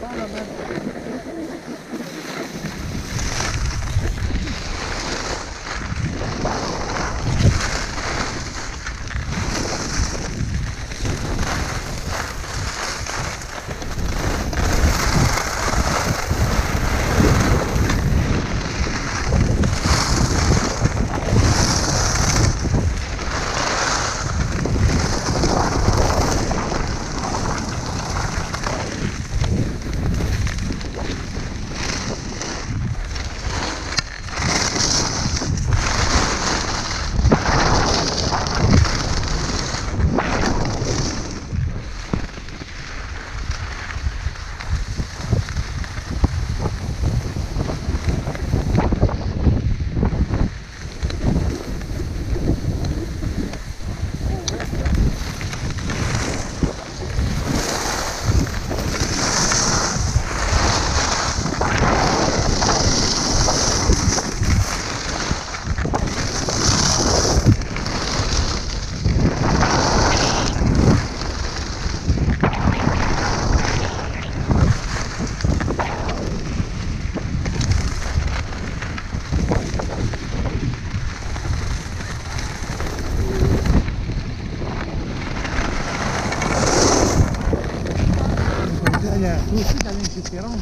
para, né? il y a aussi.